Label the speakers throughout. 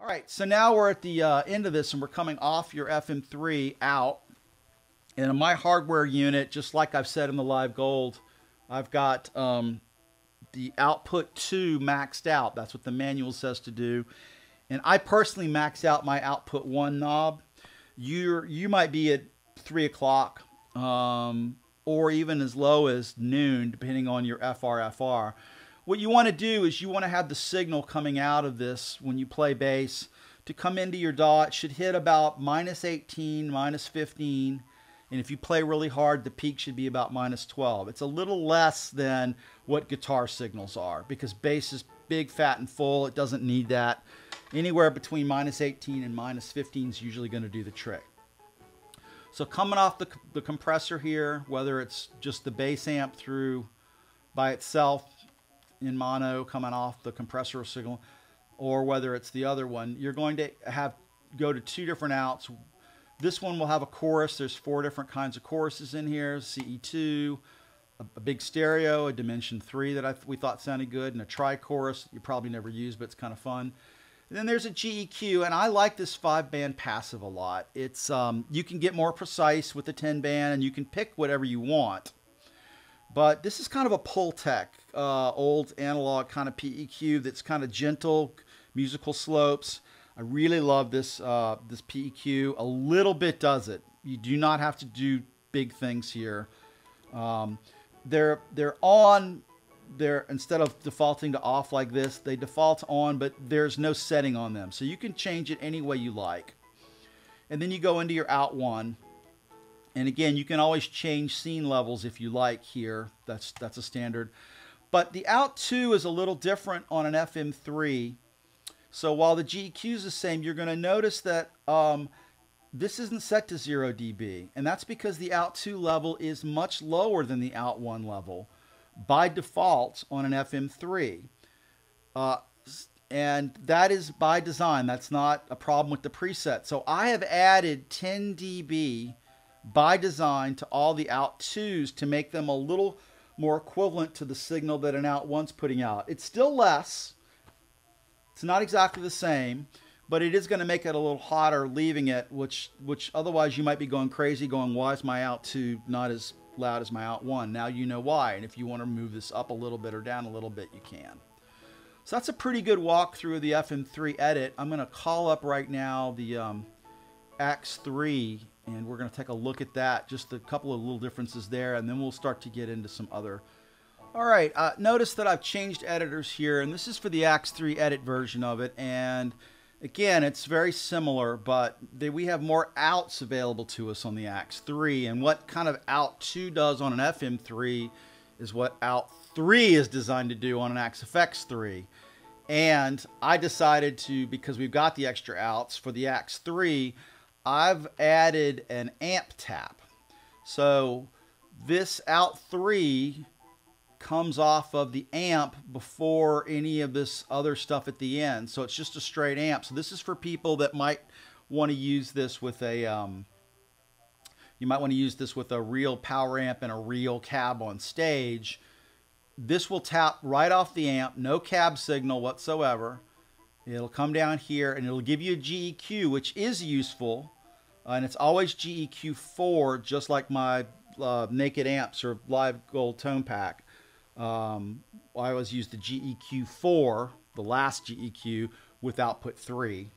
Speaker 1: All right, so now we're at the uh, end of this and we're coming off your FM3 out. And in my hardware unit, just like I've said in the live gold, I've got um, the output 2 maxed out. That's what the manual says to do. And I personally max out my output 1 knob. You're, you might be at 3 o'clock um, or even as low as noon, depending on your FRFR. What you want to do is you want to have the signal coming out of this when you play bass to come into your DAW. It should hit about minus 18, minus 15. And if you play really hard, the peak should be about minus 12. It's a little less than what guitar signals are because bass is big, fat, and full. It doesn't need that. Anywhere between minus 18 and minus 15 is usually going to do the trick. So coming off the, the compressor here, whether it's just the bass amp through by itself in mono coming off the compressor signal or whether it's the other one, you're going to have go to two different outs. This one will have a chorus. There's four different kinds of choruses in here. CE2, a, a big stereo, a Dimension 3 that I, we thought sounded good, and a tri-chorus you probably never use, but it's kind of fun. And then there's a GEQ, and I like this five-band passive a lot. It's um, You can get more precise with the 10-band, and you can pick whatever you want. But this is kind of a Pultec, uh, old analog kind of PEQ that's kind of gentle, musical slopes. I really love this uh, this PEQ. A little bit does it. You do not have to do big things here. Um, they're they're on. They're instead of defaulting to off like this, they default on, but there's no setting on them, so you can change it any way you like. And then you go into your out one, and again, you can always change scene levels if you like here. That's, that's a standard. But the out 2 is a little different on an FM3. So while the GEQ is the same, you're going to notice that um, this isn't set to 0 dB. And that's because the out 2 level is much lower than the out 1 level by default on an FM3. Uh, and that is by design. That's not a problem with the preset. So I have added 10 dB by design to all the out twos to make them a little more equivalent to the signal that an out one's putting out. It's still less. It's not exactly the same, but it is going to make it a little hotter leaving it, which which otherwise you might be going crazy going, why is my out two not as loud as my out one? Now you know why. And if you want to move this up a little bit or down a little bit, you can. So that's a pretty good walkthrough of the FM3 edit. I'm going to call up right now the um, Axe3 and we're going to take a look at that, just a couple of little differences there, and then we'll start to get into some other. All right, uh, notice that I've changed editors here, and this is for the Axe 3 edit version of it, and again, it's very similar, but they, we have more outs available to us on the Axe 3, and what kind of out 2 does on an FM3 is what out 3 is designed to do on an Axe FX 3. And I decided to, because we've got the extra outs for the Axe 3, I've added an amp tap. So this out three comes off of the amp before any of this other stuff at the end. So it's just a straight amp. So this is for people that might want to use this with a, um, you might want to use this with a real power amp and a real cab on stage. This will tap right off the amp, no cab signal whatsoever. It'll come down here and it'll give you a GEQ, which is useful and it's always GEQ4, just like my uh, Naked Amps or Live Gold Tone Pack. Um, I always use the GEQ4, the last GEQ, with output 3.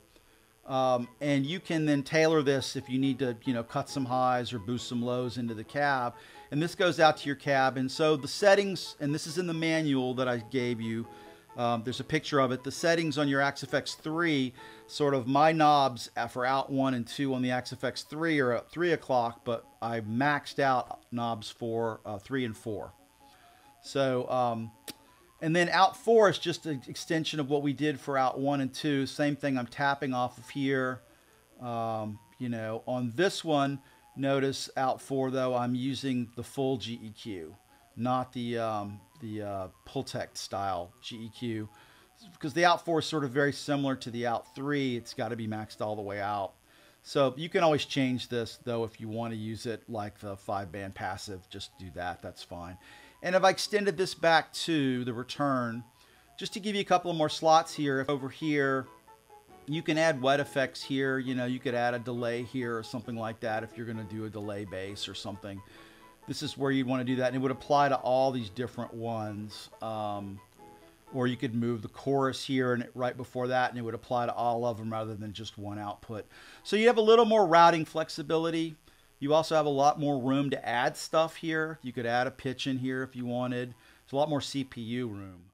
Speaker 1: Um, and you can then tailor this if you need to, you know, cut some highs or boost some lows into the cab. And this goes out to your cab. And so the settings, and this is in the manual that I gave you, um, there's a picture of it. The settings on your Axe-FX 3, sort of my knobs for out 1 and 2 on the Axe-FX 3 are at 3 o'clock, but I maxed out knobs for uh, 3 and 4. So, um, and then out 4 is just an extension of what we did for out 1 and 2. Same thing I'm tapping off of here. Um, you know, on this one, notice out 4 though, I'm using the full GEQ, not the um, the uh, Pultec style GEQ because the out 4 is sort of very similar to the out 3. It's got to be maxed all the way out. So you can always change this though if you want to use it like the 5 band passive. Just do that. That's fine. And if I extended this back to the return, just to give you a couple of more slots here, over here, You can add wet effects here. You know, you could add a delay here or something like that if you're going to do a delay bass or something. This is where you'd want to do that, and it would apply to all these different ones. Um, or you could move the chorus here and right before that and it would apply to all of them rather than just one output. So you have a little more routing flexibility. You also have a lot more room to add stuff here. You could add a pitch in here if you wanted. There's a lot more CPU room.